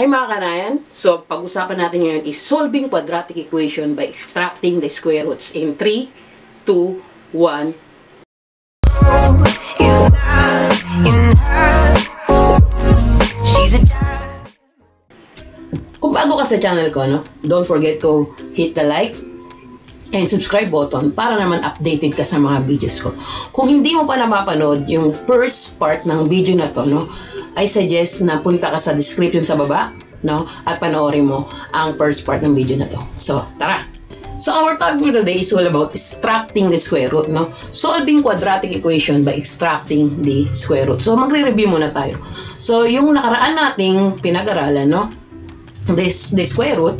Hi mga kanayan! So, pag-usapan natin ngayon is solving quadratic equation by extracting the square roots in 3, 2, 1. Kung bago ka sa channel ko, no, don't forget to hit the like and subscribe button para naman updated ka sa mga videos ko. Kung hindi mo pa na mapanood yung first part ng video na to, no, I suggest na punta ka sa description sa baba, no? At panoorin mo ang first part ng video na to. So, tara! So, our topic for today is all about extracting the square root, no? Solving quadratic equation by extracting the square root. So, magre-review muna tayo. So, yung nakaraan nating pinag-aralan, no? This, the square root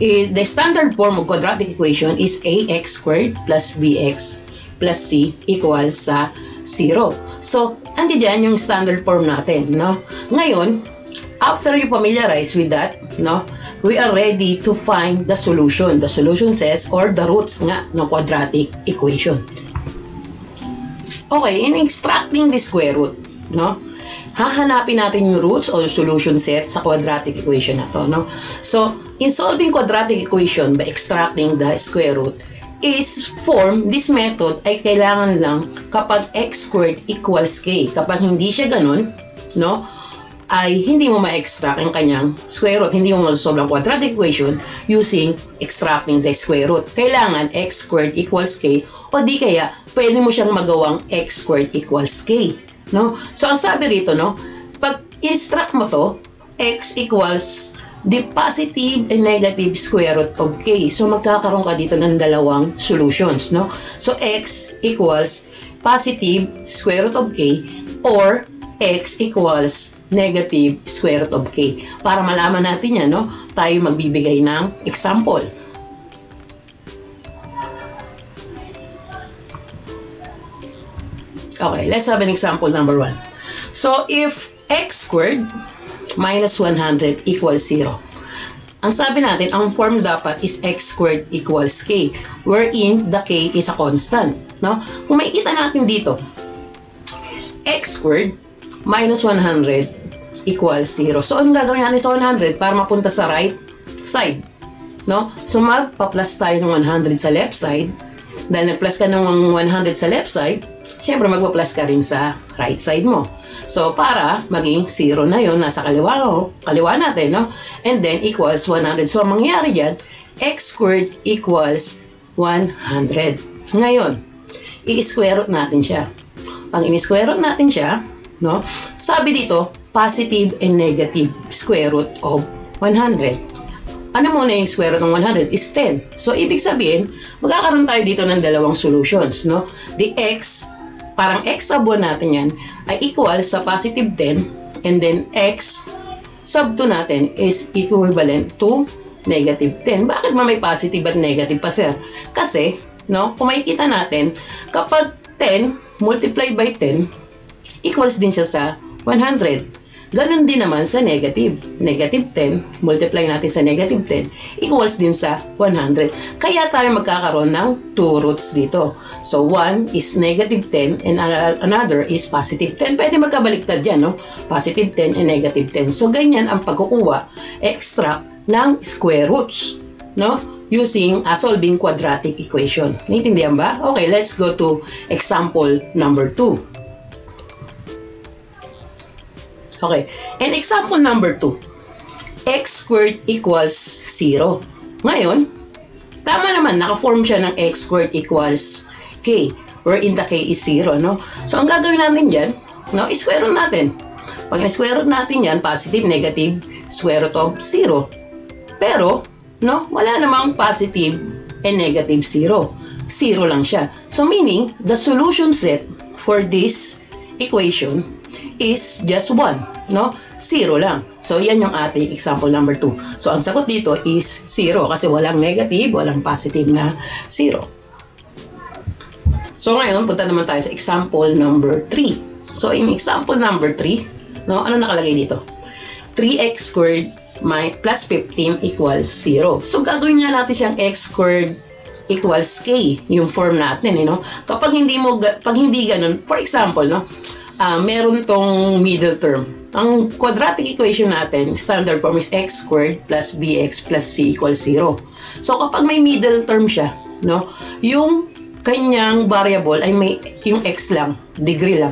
is the standard form of quadratic equation is ax squared plus bx plus c equals sa 0. So, andi dyan yung standard form natin, no? Ngayon, after you familiarize with that, no, we are ready to find the solution. The solution says, or the roots nga ng quadratic equation. Okay, in extracting the square root, no, hahanapin natin yung roots o solution set sa quadratic equation na to, no? So, in solving quadratic equation by extracting the square root, is form, this method ay kailangan lang kapag x squared equals k. Kapag hindi siya ganun, no, ay hindi mo ma-extract ang kanyang square root. Hindi mo ma-solve ang quadratic equation using extracting the square root. Kailangan x squared equals k o di kaya pwede mo siyang magawang x squared equals k. No? So, ang sabi rito, no, pag extract mo to, x equals the positive and negative square root of k. So, magkakaroon ka dito ng dalawang solutions, no? So, x equals positive square root of k or x equals negative square root of k. Para malaman natin yan, no? Tayo magbibigay ng example. Okay, let's have an example number one. So, if x squared minus 100 equals 0. Ang sabi natin, ang form dapat is x squared equals k, wherein the k is a constant. No? Kung makikita natin dito, x squared minus 100 equals 0. So, ang gagawin natin sa 100 para mapunta sa right side? No? So, magpa-plus tayo ng 100 sa left side. Dahil nag-plus ka ng 100 sa left side, syempre magpa-plus ka rin sa right side mo. So, para maging 0 na yon nasa kaliwa, oh, kaliwa natin, no? And then, equals 100. So, ang mangyayari dyan, x squared equals 100. Ngayon, i-square root natin siya. Pag i-square root natin siya, no? Sabi dito, positive and negative square root of 100. Ano muna yung square root ng 100 is 10. So, ibig sabihin, magkakaroon tayo dito ng dalawang solutions, no? The x, parang x sa buwan natin yan, ay equal sa positive 10 and then x sub 2 natin is equivalent to negative 10. Bakit ma may positive at negative pa sir? Kasi, no, kung makikita natin, kapag 10 multiplied by 10 equals din siya sa 100. Ganon din naman sa negative. Negative 10, multiply natin sa negative 10, equals din sa 100. Kaya tayo magkakaroon ng two roots dito. So, one is negative 10 and another is positive 10. Pwede magkabaliktad yan, no? Positive 10 and negative 10. So, ganyan ang pagkukuha, extract ng square roots, no? Using a solving quadratic equation. Naintindihan ba? Okay, let's go to example number 2. Okay. And example number 2. x squared equals 0. Ngayon, tama naman, naka-form siya ng x squared equals k, wherein the k is 0, no? So, ang gagawin natin dyan, no, i-square root natin. Pag i-square root natin yan, positive, negative, square root of 0. Pero, no, wala namang positive and negative 0. 0 lang siya. So, meaning, the solution set for this equation is just 1, no? 0 lang. So, yan yung ating example number 2. So, ang sagot dito is 0 kasi walang negative, walang positive na 0. So, ngayon, punta naman tayo sa example number 3. So, in example number 3, no, ano nakalagay dito? 3x squared my plus 15 equals 0. So, gagawin nga natin siyang x squared equals k, yung form natin, eh, no? Kapag hindi mo, pag hindi ganun, for example, no, uh, meron tong middle term. ang quadratic equation natin, standard form is x squared plus bx plus c equals 0. So, kapag may middle term siya, no, yung kanyang variable ay may yung x lang, degree lang.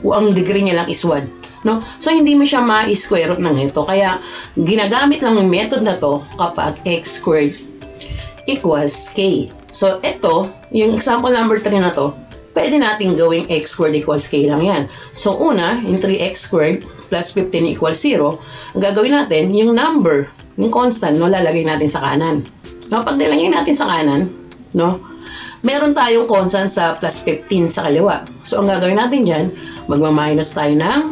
O ang degree niya lang is 1. No? So, hindi mo siya ma-square root ng ito. Kaya, ginagamit lang yung method na to kapag x squared equals k. So, ito, yung example number 3 na to, pwede natin gawing x squared equals k lang yan. So, una, yung 3x squared plus 15 equals 0, ang gagawin natin, yung number, yung constant, no, lalagay natin sa kanan. No, pag nilagay natin sa kanan, no, meron tayong constant sa plus 15 sa kaliwa. So, ang gagawin natin dyan, magma-minus tayo ng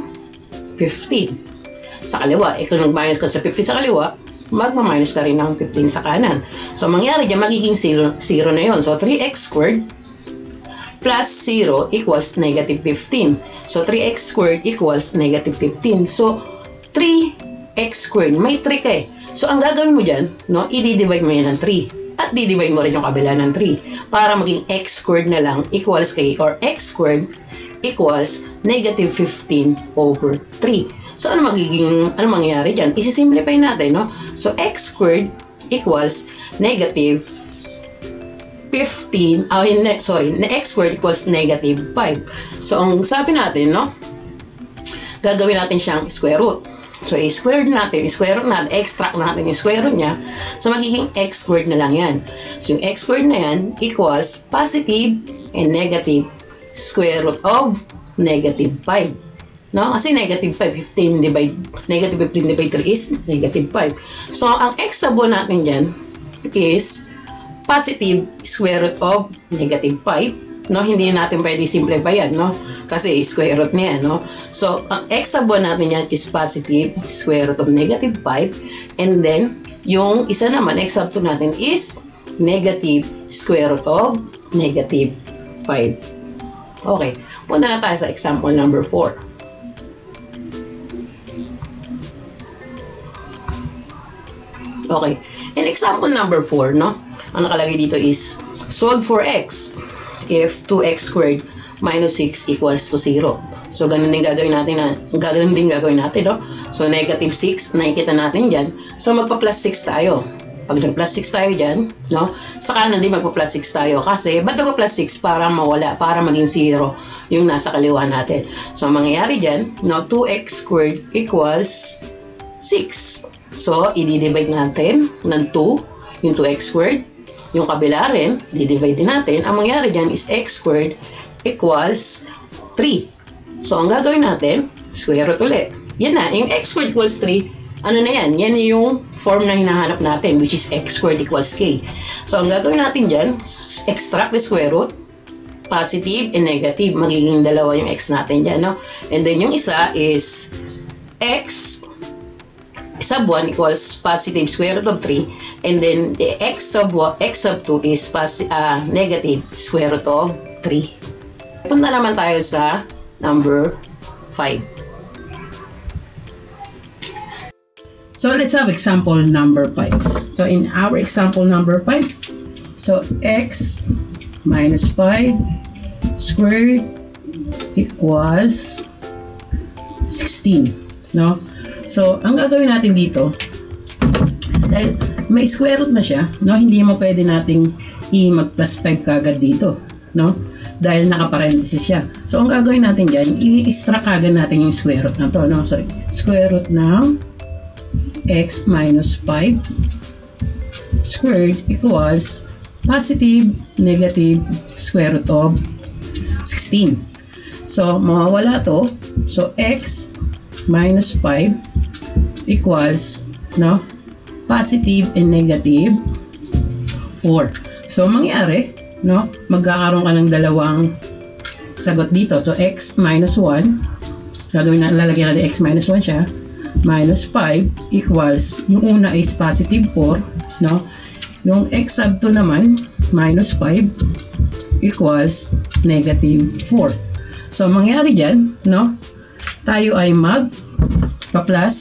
15 sa kaliwa. Eh, kung nag-minus ka sa 15 sa kaliwa, magma-minus ka rin ng 15 sa kanan. So, ang mangyari dyan, magiging 0, 0 na yon So, 3x squared plus 0 equals negative 15. So, 3x squared equals negative 15. So, 3x squared, may 3 ka eh. So, ang gagawin mo dyan, no, i-divide mo yan ng 3. At di-divide mo rin yung kabila ng 3 para maging x squared na lang equals k or x squared equals negative 15 over 3. So, ano magiging, ano mangyayari dyan? Isi-simplify natin, no? So, x squared equals negative 15, ah, uh, sorry, na x squared equals negative 5. So, ang sabi natin, no? Gagawin natin siyang square root. So, i-square natin, i-square root natin, extract natin yung square root niya. So, magiging x squared na lang yan. So, yung x squared na yan equals positive and negative square root of negative 5. No? Kasi negative 5, 15 divide, negative 15 divide 3 is negative 5. So, ang x sabo natin dyan is positive square root of negative 5 no? Hindi natin pwede simplify yan no? Kasi square root niya no? So ang x buwan natin yan is positive square root of negative 5 and then yung isa naman 2 natin is negative square root of negative 5 okay. Punta na tayo sa example number 4 Okay. In example number 4, no? ang nakalagay dito is solve for x if 2x squared minus 6 equals to 0. So, ganun din gagawin natin na, ganun din gagawin natin, no? So, negative 6, nakikita natin dyan. So, magpa-plus 6 tayo. Pag nag-plus 6 tayo dyan, no? Sa kanan din magpa-plus 6 tayo. Kasi, ba't nagpa-plus 6? Para mawala, para maging 0 yung nasa kaliwa natin. So, ang mangyayari dyan, no? 2x squared equals 6. So, i-divide natin ng 2, yung 2x squared, yung kabila rin, di-divide din natin. Ang mangyari dyan is x squared equals 3. So, ang gagawin natin, square root ulit. Yan na, yung x squared equals 3, ano na yan? Yan yung form na hinahanap natin, which is x squared equals k. So, ang gagawin natin dyan, extract the square root, positive and negative. Magiging dalawa yung x natin dyan, no? And then, yung isa is x sub 1 equals positive square root of 3 and then the x sub 1, x sub 2 is posi- uh, negative square root of 3. Punta naman tayo sa number 5. So let's have example number 5. So in our example number 5, so x minus 5 squared equals 16. No? So, ang gagawin natin dito, dahil may square root na siya, no? hindi mo pwede nating i-mag plus 5 kagad dito. No? Dahil naka-parenthesis siya. So, ang gagawin natin dyan, i-extract kagad natin yung square root na to. No? So, square root ng x minus 5 squared equals positive, negative square root of 16. So, mawawala to. So, x minus 5 equals no positive and negative 4. So, mangyari, no, magkakaroon ka ng dalawang sagot dito. So, x minus 1, gagawin na, lalagyan natin x minus 1 siya, minus 5 equals, yung una is positive 4, no? Yung x sub 2 naman, minus 5 equals negative 4. So, mangyari dyan, no? tayo ay mag pa-plus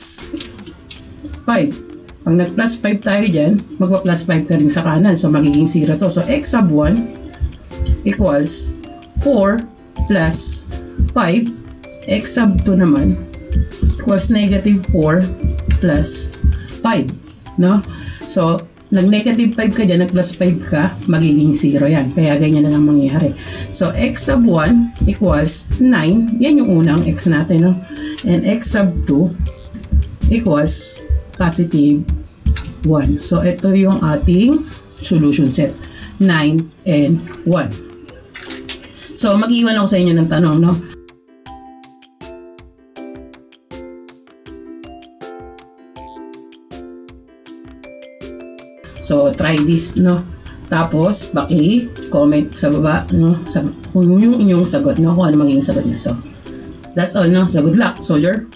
5. Pag nag-plus 5 tayo dyan, magpa-plus 5 ka rin sa kanan. So, magiging 0 to. So, x sub 1 equals 4 plus 5. x sub 2 naman equals negative 4 plus 5. No? So, nag-negative 5 ka dyan, nag-plus 5 ka, magiging 0 yan. Kaya ganyan na lang mangyayari. So, x sub 1 equals 9. Yan yung unang x natin, no? And x sub 2 equals positive 1. So, ito yung ating solution set. 9 and 1. So, mag-iwan ako sa inyo ng tanong, no? So, try this, no? Tapos, baki-comment sa baba, no? Sa, kung yung inyong sagot, no? Kung ano magiging sagot niyo. So, that's all, no? So, good luck, soldier!